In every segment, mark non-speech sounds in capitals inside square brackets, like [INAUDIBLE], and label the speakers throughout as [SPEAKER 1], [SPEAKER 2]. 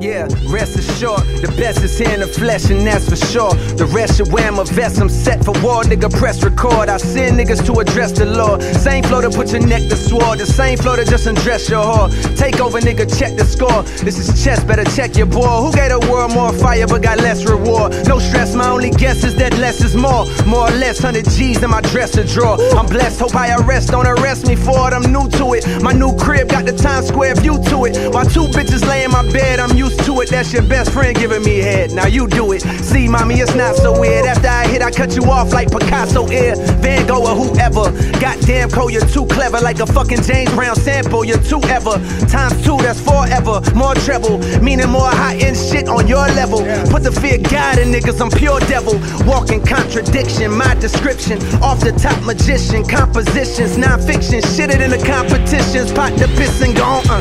[SPEAKER 1] Yeah, rest assured, the best is here in the flesh, and that's for sure. The rest should wear my vest, I'm set for war, nigga. Press record. I send niggas to address the Lord. Same flow to put your neck to sword, the same flow to just undress your whore. Take over, nigga, check the score. This is chess, better check your boy. Who gave the world more fire but got less reward? No stress, my only guess is that less is more. More or less, 100 G's in my dresser drawer. I'm blessed, hope I arrest, don't arrest me for it. I'm new to it. My new crib got the Times Square view to it. While two bitches lay in my bed, I'm used to it. That's your best friend giving me head. Now you do it. See, mommy, it's not so weird. After I hit, I cut you off like Picasso ear, Van Gogh or whoever. Goddamn, Cole, you're too clever, like a fucking James Brown sample. You're too ever. Times two, that's forever. More treble, meaning more high end shit on your level. Put the fear God in niggas, I'm pure devil. Walking contradiction, my description. Off the top magician, compositions, non-fiction. Shit it in the competitions. Pot the piss and gone, uh.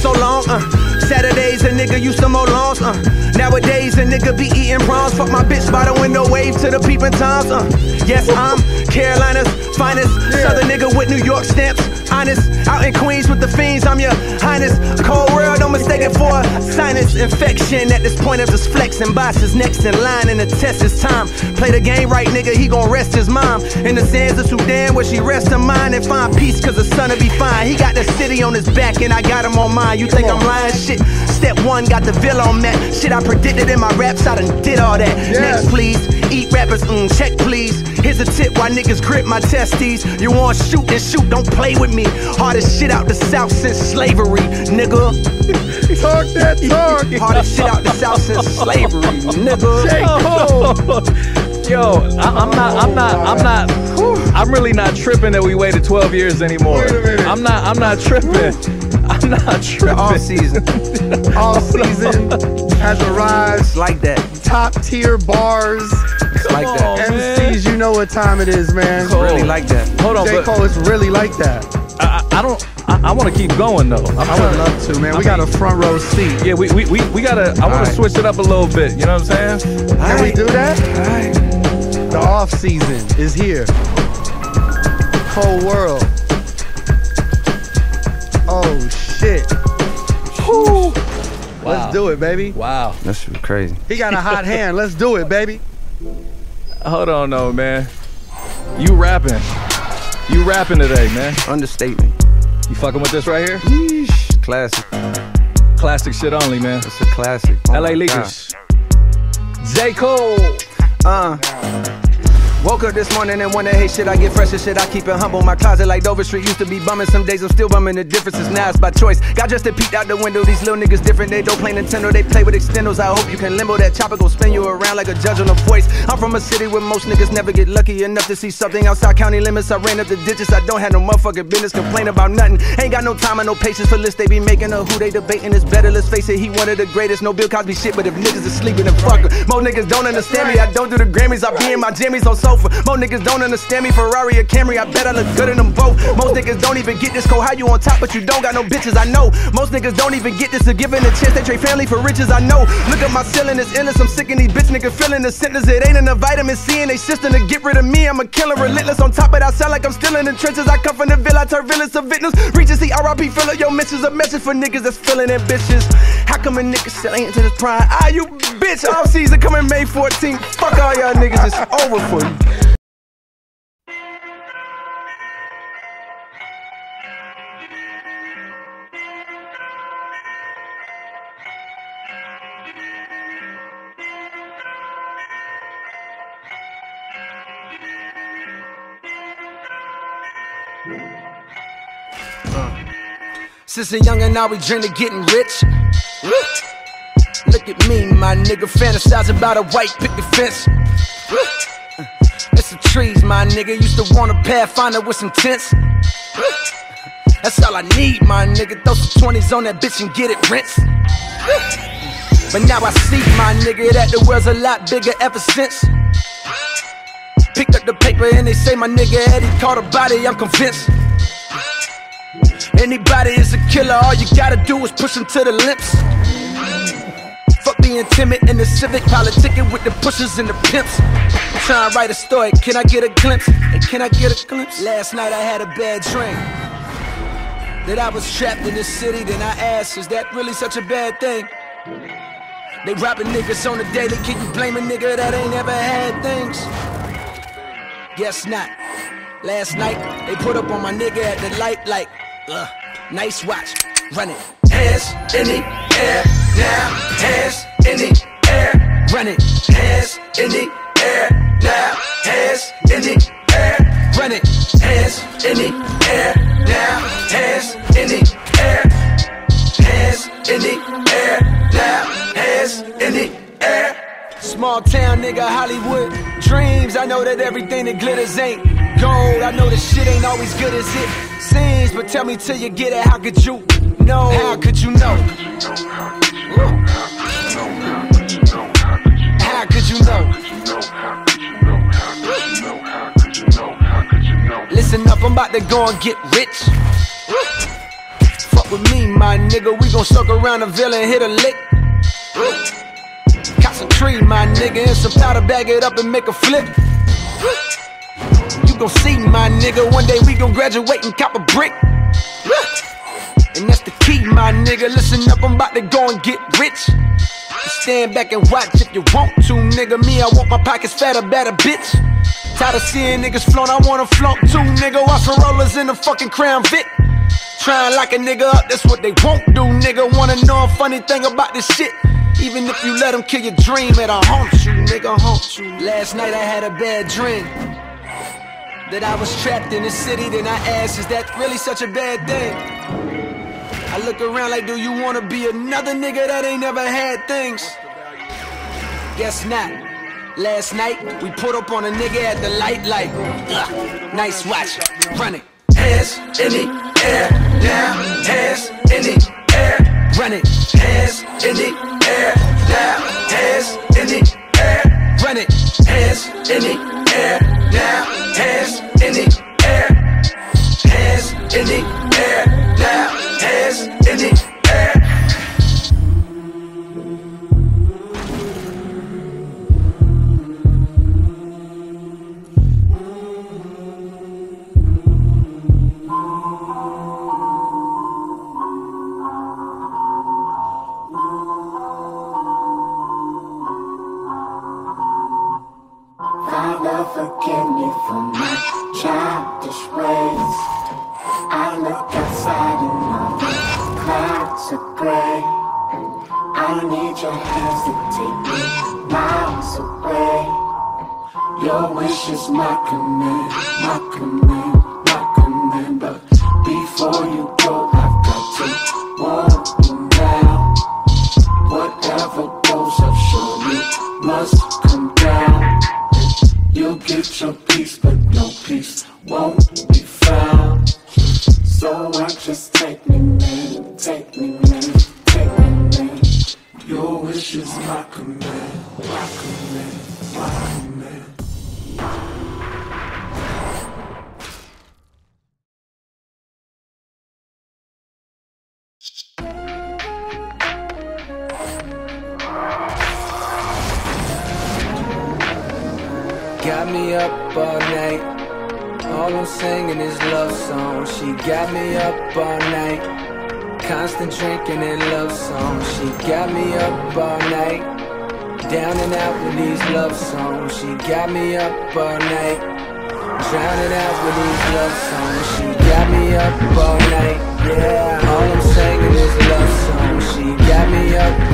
[SPEAKER 1] So long, uh. Saturdays, a nigga used to mow lawns, uh. Nowadays, a nigga be eating prawns. Fuck my bitch by the window, wave to the peeping toms, uh. Yes, I'm Carolina's finest. Southern nigga with New York stamps. Honest, out in Queens with the fiends, I'm your highness. Cold world, don't mistake it for a sinus infection. At this point, I'm just flexing. Boss is next in line, and the test is time. Play the game right, nigga, he gon' rest his mom. In the sands of Sudan, where she rests her mind and find peace, cause the son'll be fine. He got the city on his back, and I got him on mine. You think I'm lying? Shit. Step one, got the villa on that. Shit, I predicted in my raps, I done did all that. Next, please. Eat rappers, mm, check please. Here's a tip why niggas grip my testes. You want shoot, then shoot, don't play with me. Hardest shit out the south since slavery, nigga. [LAUGHS]
[SPEAKER 2] Talk that talk. [LAUGHS]
[SPEAKER 1] Hardest shit out the south since slavery, nigga. [LAUGHS]
[SPEAKER 3] Yo, I, I'm not, I'm not, I'm not, I'm really not tripping that we waited 12 years anymore.
[SPEAKER 2] Wait a minute.
[SPEAKER 3] I'm not, I'm not tripping. I'm not tripping.
[SPEAKER 1] All season.
[SPEAKER 2] All season has arrived.
[SPEAKER 1] Like that.
[SPEAKER 2] Top tier bars.
[SPEAKER 1] It's like
[SPEAKER 3] on,
[SPEAKER 1] that.
[SPEAKER 3] man.
[SPEAKER 2] MCs, you know what time it is, man.
[SPEAKER 3] Cool.
[SPEAKER 1] Really like that.
[SPEAKER 3] Hold on,
[SPEAKER 2] J.
[SPEAKER 3] but
[SPEAKER 2] Cole, it's really like that.
[SPEAKER 3] I, I I don't, I, I want to keep going though. I'm
[SPEAKER 2] I would love to, man. We got a front row seat.
[SPEAKER 3] Yeah, we, we, we, we gotta, I want
[SPEAKER 1] Alright.
[SPEAKER 3] to switch it up a little bit. You know what I'm saying?
[SPEAKER 2] Can we do that?
[SPEAKER 1] Alright.
[SPEAKER 2] The off season is here. Cold world. Oh shit. Let's do it, baby.
[SPEAKER 3] Wow.
[SPEAKER 1] That's crazy.
[SPEAKER 2] He got a hot hand. Let's do it, baby.
[SPEAKER 3] Hold on, though, man. You rapping? You rapping today, man?
[SPEAKER 1] Understatement.
[SPEAKER 3] You fucking with this right here?
[SPEAKER 1] Yeesh. Classic.
[SPEAKER 3] Classic shit only, man.
[SPEAKER 1] It's a classic. Oh
[SPEAKER 3] LA Leakers. J. Cole.
[SPEAKER 1] God. Uh. Woke up this morning and wonder, hey shit, I get fresh as shit. I keep it humble. My closet like Dover Street used to be bumming. Some days I'm still bumming. The difference is now it's by choice. Got just to peek out the window. These little niggas different. They don't play Nintendo. They play with extendos. I hope you can limbo. That chopper go spin you around like a judge on a voice. I'm from a city where most niggas never get lucky enough to see something outside county limits. I ran up the digits. I don't have no motherfucking business. Complain about nothing. Ain't got no time and no patience for lists they be making. Or who they debating is better. Let's face it, he one of the greatest. No Bill Cosby shit, but if niggas is sleeping, then fuck 'em. Most niggas don't understand me. I don't do the Grammys. I be in my jammies on sofa. Most niggas don't understand me. Ferrari or Camry. I bet I look good in them both. Most niggas don't even get this cold. How you on top, but you don't got no bitches. I know. Most niggas don't even get this. To given a chance, they trade family for riches. I know. Look at my ceiling, it's endless. I'm sick of these bitch niggas feeling the sentence. It ain't enough vitamin C in they system to get rid of me. I'm a killer, relentless. On top of I sound like I'm still in the trenches. I come from the villa, turn villains to victims. The RIP filler. Yo, misses a message for niggas that's feeling ambitious. How come a nigga still ain't to this prime? Ah, you bitch. Off season coming May 14th. Fuck all y'all niggas. It's over for you. Since a and now we dream of getting rich. Look at me, my nigga, fantasize about a white picket fence. It's the trees, my nigga. Used to want a pathfinder with some tents. That's all I need, my nigga. Throw some 20s on that bitch and get it rinsed. But now I see, my nigga, that the world's a lot bigger ever since. Picked up the paper and they say my nigga Eddie caught a body, I'm convinced. Anybody is a killer, all you gotta do is push them to the lips. Fuck being timid in the civic, politicking with the pushers and the pimps. I'm trying to write a story, can I get a glimpse? Hey, can I get a glimpse? Last night I had a bad dream. That I was trapped in this city, then I asked, is that really such a bad thing? They robbing niggas on the daily. Can you blame a nigga that ain't ever had things? Guess not. Last night, they put up on my nigga at the light like, ugh, nice watch. Run it. Hands in the air, now. Hands in the air. Run it. Hands in the air, now. Hands in the air. Run it. Hands in the air, now. Hands in the air. Hands in the air, now. Hands in the air. Small town nigga, Hollywood dreams. I know that everything that glitters ain't gold. I know the shit ain't always good as it seems. But tell me till you get it, how could you know? How could you know? How could you know? Listen up, I'm about to go and get rich. Fuck with me, my nigga. We gon' circle around the villa and hit a lick. Concentrate, my nigga, and some powder, bag it up and make a flip. You gon' see, my nigga, one day we gon' graduate and cop a brick. And that's the key, my nigga. Listen up, I'm about to go and get rich. Stand back and watch if you want to, nigga. Me, I want my pockets fatter, better, bitch. Tired of seeing niggas flown, I wanna flaunt too, nigga. Watch the rollers in the fucking Crown Vic. Trying like a nigga up, that's what they won't do, nigga. Wanna know a funny thing about this shit? Even if you let them kill your dream, it'll haunt you, nigga, haunt you. Last night I had a bad dream. That I was trapped in the city, then I asked, is that really such a bad thing? I look around like, do you wanna be another nigga that ain't never had things? Guess not. Last night, we put up on a nigga at the light, like, ugh, nice watch, run it. Hands in the air, now, hands in the air, run it. Hands in the air, now, hands in the air, run it. Hands in the air, now, hands in the air, hands in the air, now, hands in the
[SPEAKER 4] before you go, Got me
[SPEAKER 1] up all night. All I'm singing is love songs. She got me up all night. Constant drinking and love songs. She got me up all night. Down and out with these love songs. She got me up all night. Drowning out with these love songs. She got me up all night. Yeah. All I'm singing is love songs. She got me up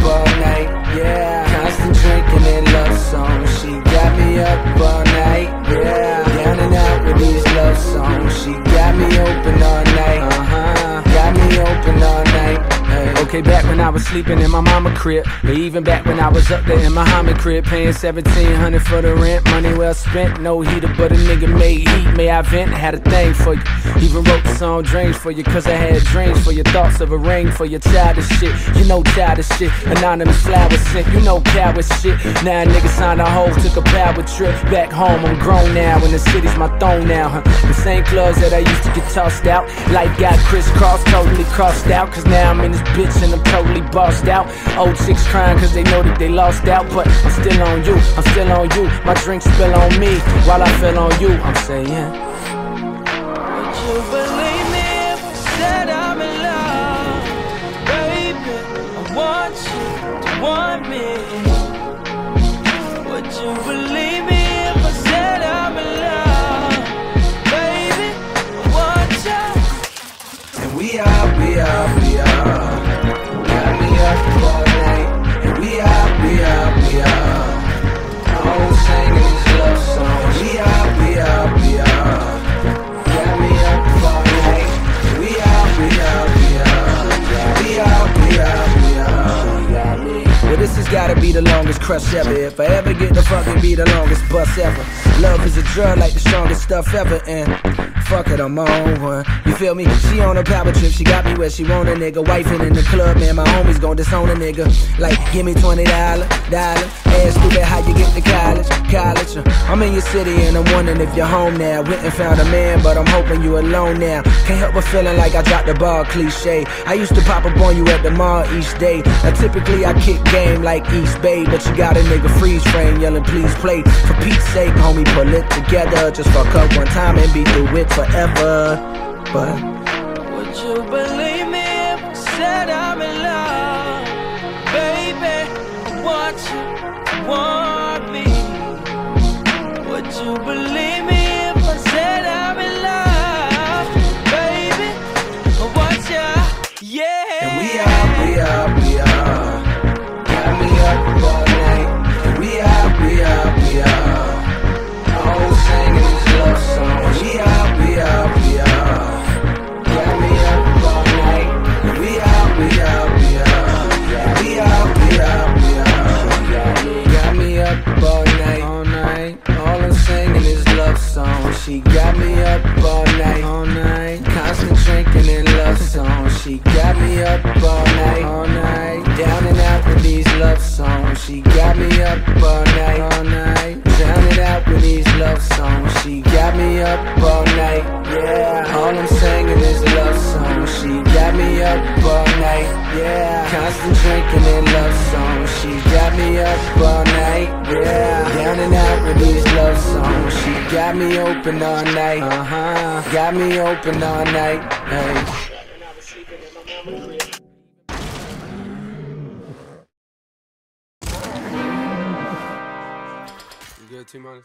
[SPEAKER 1] was sleeping in my mama crib, or even back when I was up there in my Manhattan crib, paying seventeen hundred for the rent, money well spent. No heater, but a nigga made heat. May I vent? Had a thing for you. Even wrote the song "Dreams" for you, cause I had dreams for your thoughts of a ring for your childish shit. You know childish shit. Anonymous flowers sent. You know coward shit. Now a nigga signed a hoe, took a power trip back home. I'm grown now, and the city's my throne now. Huh? The same clubs that I used to get tossed out. Life got crisscrossed, totally crossed out. Cause now I'm in this bitch and I'm totally bossed out. Old chicks crying cause they know that they lost out. But I'm still on you, I'm still on you. My drink spill on me while I fell on you. I'm saying.
[SPEAKER 5] If I
[SPEAKER 6] ever get the fucking be the longest bus ever. Love is a drug like the strongest stuff ever. And fuck it, I'm on one. You feel me? She on a power trip, she got me where she want a nigga. Wifing in the club, man, my homies gon' disown a nigga. Like, give me $20, dollar. Ass stupid, how you get to college? College. Uh, I'm in your city and I'm wondering if you're home now. Went and found a man, but I'm hoping you alone now. Can't help but feeling like I dropped the ball, cliche. I used to pop up on you at the mall each day. Now typically I kick game like Eastbay, but you got a nigga freeze frame yelling, please play. For Pete's sake, homie, pull it together. Just fuck up one time and be through it forever. But Constant drinking in love songs. She got me up all night, yeah. Down and out with these love songs. She got me open all night, uh huh. Got me open all night, hey.
[SPEAKER 1] You good, minus?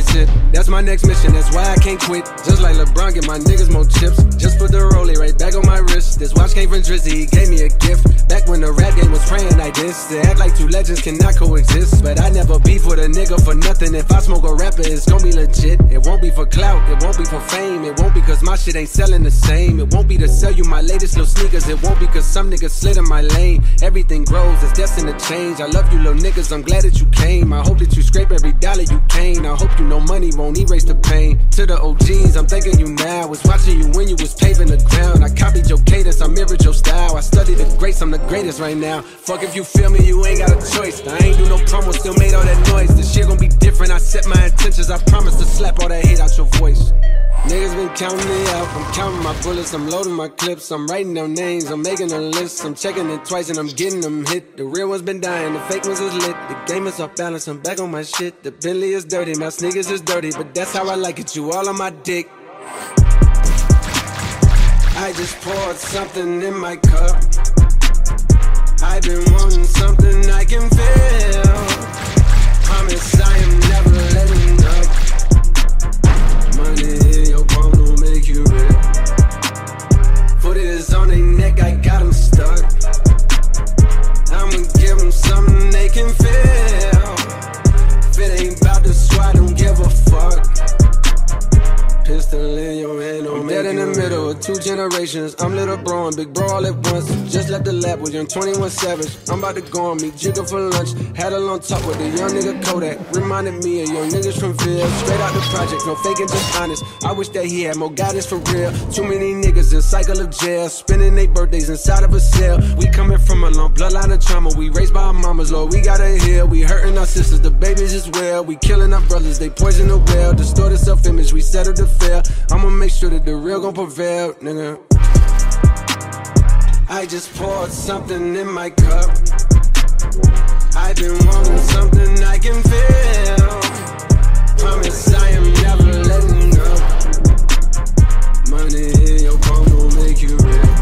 [SPEAKER 1] That's my next mission, that's why I can't quit. Just like LeBron, get my niggas more chips. Just put the rollie right back on my wrist. This watch came from Drizzy, he gave me a gift. Back when the rap game was praying like this. They act like two legends cannot coexist. But I never beef with a nigga for nothing. If I smoke a rapper, it's gonna be legit. It won't be for clout, it won't be for fame. It won't be cause my shit ain't selling the same. It won't be to sell you my latest little sneakers. It won't be cause some niggas slid in my lane. Everything grows, it's destined to change. I love you little niggas, I'm glad that you came. I hope that you scrape every dollar you can. I hope you know money won't erase the pain. To the OGs, I'm thanking you now. Was watching you when you was paving the ground. I copied your cadence, I mirrored your style. I studied the greats, I'm the greatest right now. Fuck if you feel me, you ain't got a choice. I ain't do no promo, still made all that noise. This shit gon' be different. I set my intentions, I promise to slap all that hate out your voice. Niggas been counting me out. I'm counting my bullets, I'm loading my clips, I'm writing down names, I'm making a list, I'm checking it twice and I'm getting them hit. The real ones been dying, the fake ones is lit. The game is off balance, I'm back on my shit. The Bentley is dirty, my sneakers is dirty, but that's how I like it. You all on my dick. I just poured something in my cup. I've been wanting something I can feel. Promise I am never letting up. Money in your palm will make you real. Foot is on their neck, I got them stuck. I'ma give them something they can feel. If it ain't about the squad, don't give a fuck. Pistol in your hand, I'm dead in the middle of two generations. I'm little bro and big bro all at once. Just left the lab with young 21 Savage. I'm about to go on me, Jigga for lunch. Had a long talk with the young nigga Kodak. Reminded me of young niggas from Phil. Straight out the project, no faking, just honest. I wish that he had more guidance for real. Too many niggas in cycle of jail. Spending their birthdays inside of a cell. We coming from a long bloodline of trauma. We raised by our mamas, Lord, we gotta heal. We hurting our sisters, the babies as well. We killing our brothers, they poison the well. Distorted self image, we settle to fail. I'ma make sure that the real gon' prevail, nigga. I just poured something in my cup. I've been wanting something I can feel. Promise I am never letting up. Money in your palm will make you real.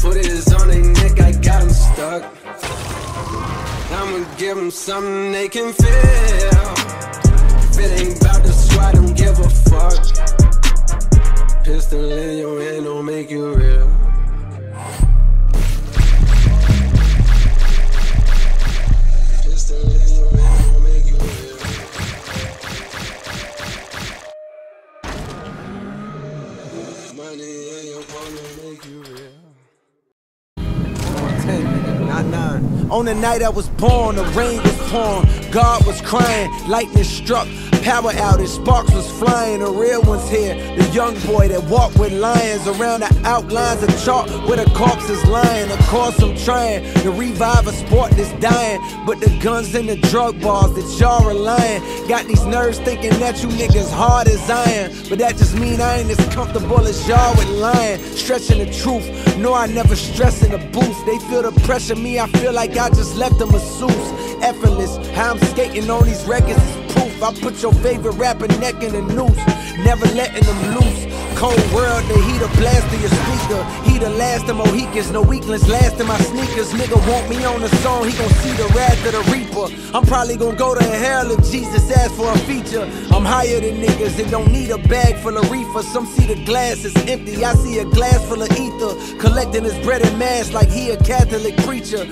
[SPEAKER 1] Put it on their neck, I got them stuck.
[SPEAKER 7] I'ma give them something they can feel. If it ain't about to squat, don't give a fuck. Pistol in your hand don't make you real.
[SPEAKER 1] Not nine. On the night I was born, the rain was pouring, God was crying, lightning struck, power outage, sparks was flying. The real ones here, the young boy that walked with lions around the outlines of chalk where the corpse is lying. Of course, I'm trying to revive a sport that's dying, but the guns and the drug bars that y'all relying got these nerves thinking that you niggas hard as iron. But that just mean I ain't as comfortable as y'all with lying, stretching the truth. No, I never stress in the booth. They feel the pressure, me, I feel like I just left them a masseuse. Effortless, how I'm skating on these records is proof. I put your favorite rapper neck in a noose, never letting them loose. Cold world, the heater blast to your speaker. He the last of Mohicans, no weaklings last in my sneakers. Nigga want me on the song, he gon' see the wrath of the reaper. I'm probably gon' go to hell if Jesus asks for a feature. I'm higher than niggas and don't need a bag full of reefer. Some see the glass is empty, I see a glass full of ether. Collecting his bread and mass like he a Catholic preacher.